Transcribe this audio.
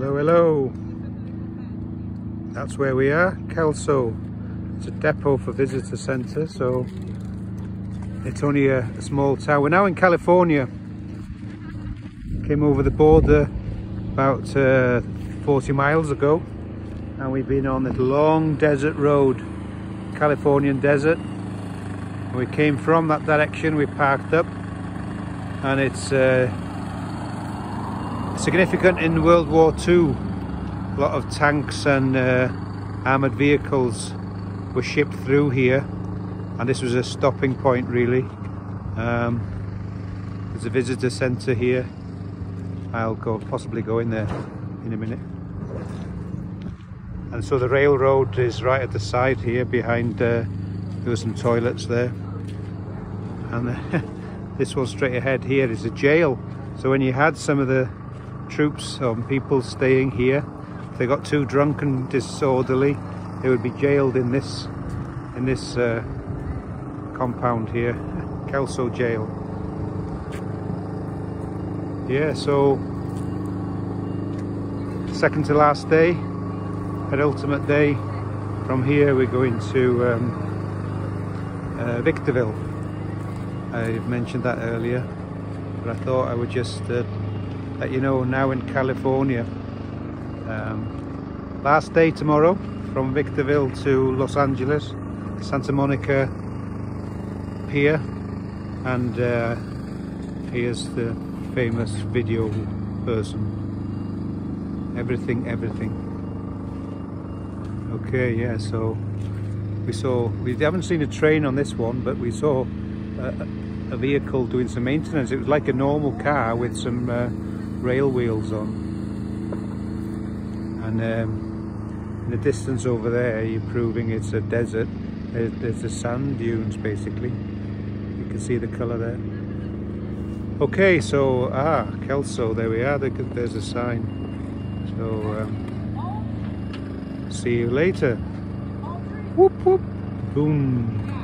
Hello, hello. That's where we are, Kelso. It's a depot for visitor centre, so it's only a, a, small town. We're now in California. Came over the border about uh, 40 miles ago and we've been on this long desert road, Californian desert. We came from that direction, we parked up and it's uh, significant in World War II. A lot of tanks and uh, armoured vehicles were shipped through here and this was a stopping point really. Um, there's a visitor centre here. I'll go possibly go in there in a minute. And so the railroad is right at the side here behind uh, there were some toilets there. And this one straight ahead here is a jail. So when you had some of the troops or people staying here, if they got too drunk and disorderly, they would be jailed in this in this uh, compound here, Kelso Jail. Yeah, so second to last day, penultimate day. From here we're going to um, uh, Victorville. I mentioned that earlier, but I thought I would just uh, let you know now in California. Um, last day tomorrow from Victorville to Los Angeles, Santa Monica Pier, and uh, here's the famous video person. Everything, everything. Okay, yeah, so we saw, we haven't seen a train on this one, but we saw a, vehicle doing some maintenance. It was like a normal car with some uh, rail wheels on. And um, in the distance over there, you're proving it's a desert. There's, the sand dunes, basically. You can see the colour there. Okay, so, ah, Kelso, there we are, there's a sign. So, um, see you later. Whoop, whoop, boom.